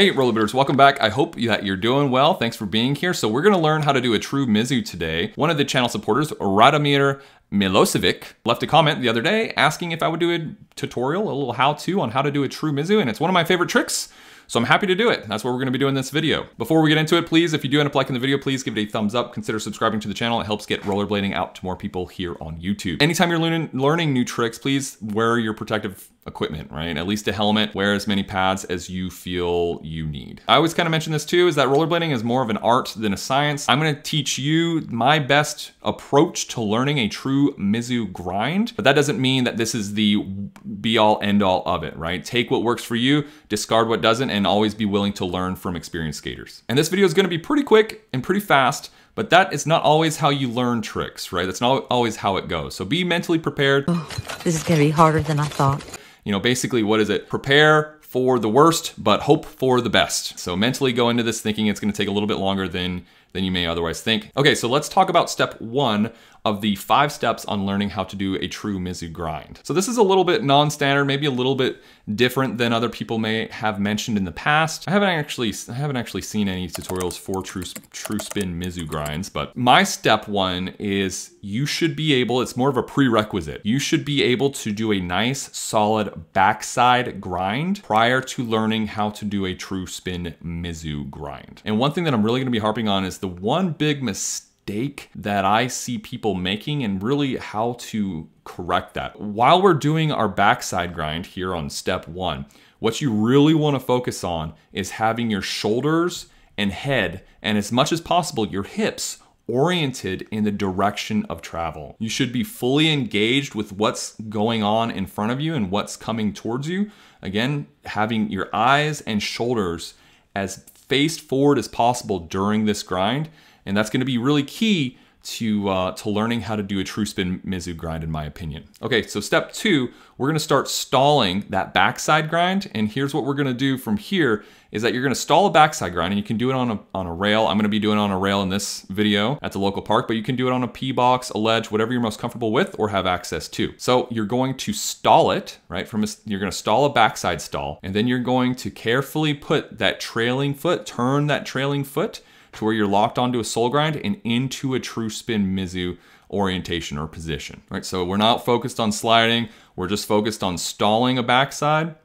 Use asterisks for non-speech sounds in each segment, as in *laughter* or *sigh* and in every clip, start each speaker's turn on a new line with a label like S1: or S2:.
S1: Hey rollerblades, welcome back. I hope that you're doing well. Thanks for being here. So we're gonna learn how to do a true Mizou today. One of the channel supporters, Radomir Milosevic, left a comment the other day asking if I would do a tutorial, a little how-to on how to do a true Mizou, and it's one of my favorite tricks. So I'm happy to do it. That's what we're gonna be doing in this video. Before we get into it, please, if you do end up liking the video, please give it a thumbs up. Consider subscribing to the channel. It helps get rollerblading out to more people here on YouTube. Anytime you're learning, learning new tricks, please wear your protective equipment, right? At least a helmet, wear as many pads as you feel you need. I always kind of mention this too, is that rollerblading is more of an art than a science. I'm gonna teach you my best approach to learning a true Mizou grind, but that doesn't mean that this is the be all end all of it, right? Take what works for you, discard what doesn't, and always be willing to learn from experienced skaters. And this video is gonna be pretty quick and pretty fast, but that is not always how you learn tricks, right? That's not always how it goes. So be mentally prepared.
S2: Oh, this is gonna be harder than I thought
S1: you know, basically what is it? Prepare for the worst, but hope for the best. So mentally go into this thinking it's gonna take a little bit longer than, than you may otherwise think. Okay, so let's talk about step one of the five steps on learning how to do a true Mizou grind. So this is a little bit non-standard, maybe a little bit different than other people may have mentioned in the past. I haven't actually I haven't actually seen any tutorials for true true spin Mizou grinds, but my step one is you should be able, it's more of a prerequisite. You should be able to do a nice solid backside grind prior to learning how to do a true spin Mizou grind. And one thing that I'm really gonna be harping on is the one big mistake mistake that I see people making and really how to correct that. While we're doing our backside grind here on step one, what you really want to focus on is having your shoulders and head, and as much as possible, your hips oriented in the direction of travel. You should be fully engaged with what's going on in front of you and what's coming towards you. Again, having your eyes and shoulders as faced forward as possible during this grind and that's going to be really key to, uh, to learning how to do a true spin Mizou grind in my opinion. Okay, so step two, we're gonna start stalling that backside grind. And here's what we're gonna do from here is that you're gonna stall a backside grind and you can do it on a, on a rail. I'm gonna be doing it on a rail in this video at the local park, but you can do it on a P-box, a ledge, whatever you're most comfortable with or have access to. So you're going to stall it, right? From a, You're gonna stall a backside stall and then you're going to carefully put that trailing foot, turn that trailing foot to where you're locked onto a soul grind and into a true spin Mizou orientation or position, right? So we're not focused on sliding, we're just focused on stalling a backside,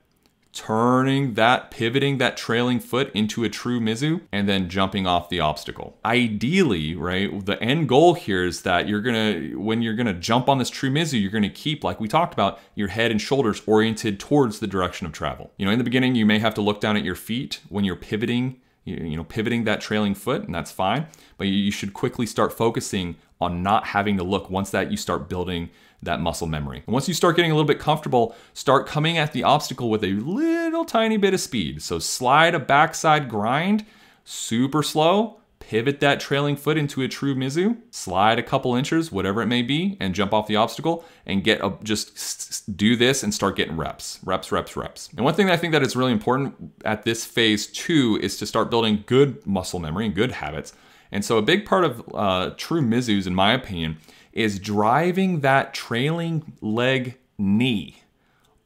S1: turning that, pivoting that trailing foot into a true Mizou, and then jumping off the obstacle. Ideally, right, the end goal here is that you're gonna, when you're gonna jump on this true Mizou, you're gonna keep, like we talked about, your head and shoulders oriented towards the direction of travel. You know, in the beginning, you may have to look down at your feet when you're pivoting you, know, pivoting that trailing foot, and that's fine. But you should quickly start focusing on not having to look once that you start building that muscle memory. And once you start getting a little bit comfortable, start coming at the obstacle with a little tiny bit of speed. So slide a backside grind, super slow, pivot that trailing foot into a true Mizou, slide a couple inches, whatever it may be, and jump off the obstacle and get a, just do this and start getting reps, reps, reps, reps. And one thing that I think that is really important at this phase two is to start building good muscle memory and good habits. And so a big part of uh, true Mizous, in my opinion, is driving that trailing leg knee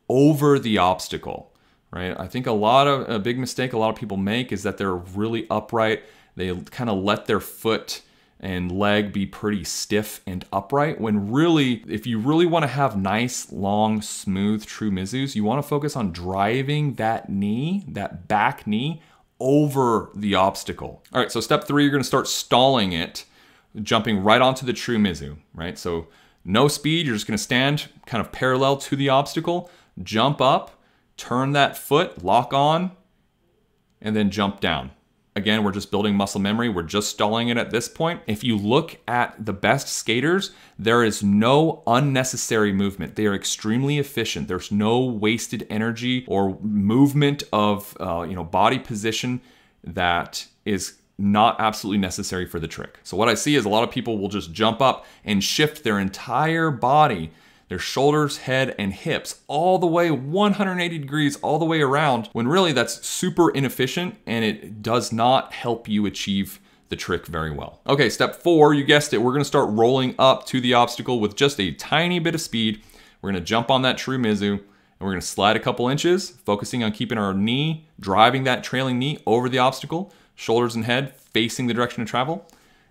S1: over the obstacle, right? I think a lot of, a big mistake a lot of people make is that they're really upright they kind of let their foot and leg be pretty stiff and upright when really if you really want to have nice long smooth true mizous you want to focus on driving that knee that back knee over the obstacle. All right so step three you're going to start stalling it jumping right onto the true mizou right? So no speed you're just going to stand kind of parallel to the obstacle jump up turn that foot lock on and then jump down Again, we're just building muscle memory. We're just stalling it at this point. If you look at the best skaters, there is no unnecessary movement. They are extremely efficient. There's no wasted energy or movement of uh, you know body position that is not absolutely necessary for the trick. So what I see is a lot of people will just jump up and shift their entire body their shoulders, head, and hips all the way 180 degrees all the way around when really that's super inefficient and it does not help you achieve the trick very well. Okay, step four, you guessed it, we're gonna start rolling up to the obstacle with just a tiny bit of speed. We're gonna jump on that true Mizou And we're gonna slide a couple inches, focusing on keeping our knee, driving that trailing knee over the obstacle, shoulders and head facing the direction of travel.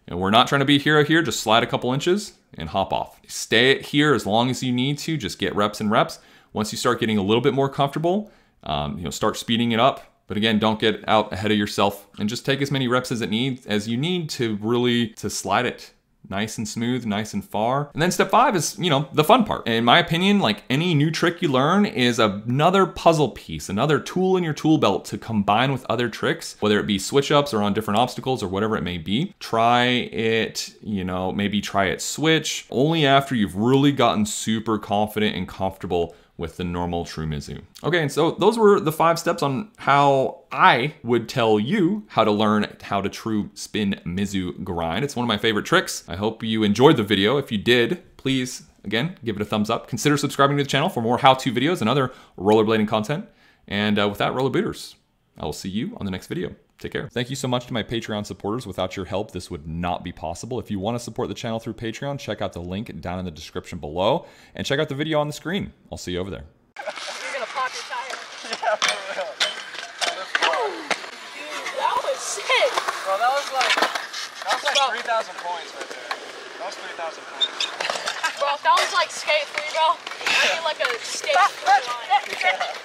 S1: And we're not trying to be a hero here, just slide a couple inches and hop off. Stay here as long as you need to, just get reps and reps. Once you start getting a little bit more comfortable, um, you know, start speeding it up. But again, don't get out ahead of yourself and just take as many reps as it needs as you need to really to slide it nice and smooth, nice and far. And then step five is, you know, the fun part. In my opinion, like any new trick you learn is another puzzle piece, another tool in your tool belt to combine with other tricks, whether it be switch ups or on different obstacles or whatever it may be. Try it, you know, maybe try it switch only after you've really gotten super confident and comfortable with the normal True Mizou. Okay, and so those were the five steps on how I would tell you how to learn how to true spin Mizou grind. It's one of my favorite tricks. I hope you enjoyed the video. If you did, please, again, give it a thumbs up. Consider subscribing to the channel for more how-to videos and other rollerblading content. And uh, with that, roller booters, I will see you on the next video. Take care. Thank you so much to my Patreon supporters. Without your help, this would not be possible. If you want to support the channel through Patreon, check out the link down in the description below and check out the video on the screen. I'll see you over there.
S3: You're gonna pop your tire.
S4: Yeah, for real.
S3: Dude, *laughs* that was sick.
S4: Bro, that was like, that was like 3,000 points right there. That was 3,000 points.
S3: Bro, if that was like skate 3, bro, I need like a skate 3 line. *laughs*